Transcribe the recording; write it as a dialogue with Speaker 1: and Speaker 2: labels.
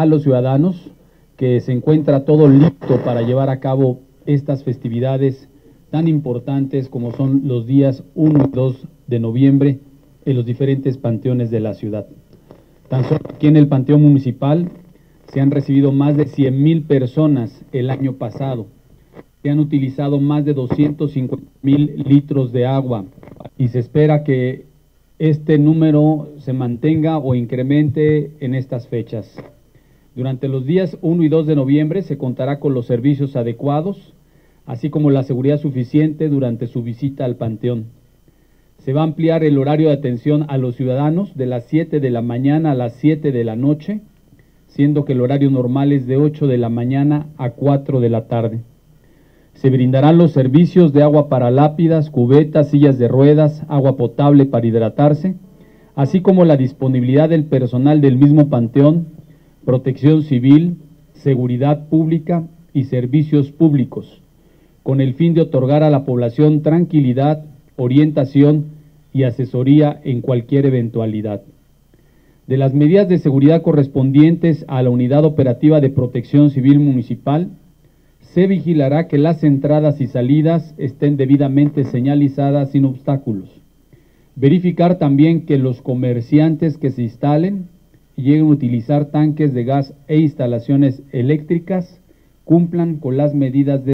Speaker 1: a los ciudadanos que se encuentra todo listo para llevar a cabo estas festividades tan importantes como son los días 1 y 2 de noviembre en los diferentes panteones de la ciudad. Tan solo aquí en el Panteón Municipal se han recibido más de 100 mil personas el año pasado. Se han utilizado más de 250 mil litros de agua y se espera que este número se mantenga o incremente en estas fechas. Durante los días 1 y 2 de noviembre se contará con los servicios adecuados, así como la seguridad suficiente durante su visita al Panteón. Se va a ampliar el horario de atención a los ciudadanos de las 7 de la mañana a las 7 de la noche, siendo que el horario normal es de 8 de la mañana a 4 de la tarde. Se brindarán los servicios de agua para lápidas, cubetas, sillas de ruedas, agua potable para hidratarse, así como la disponibilidad del personal del mismo panteón, protección civil, seguridad pública y servicios públicos, con el fin de otorgar a la población tranquilidad, orientación y asesoría en cualquier eventualidad. De las medidas de seguridad correspondientes a la Unidad Operativa de Protección Civil Municipal, se vigilará que las entradas y salidas estén debidamente señalizadas sin obstáculos. Verificar también que los comerciantes que se instalen lleguen a utilizar tanques de gas e instalaciones eléctricas cumplan con las medidas de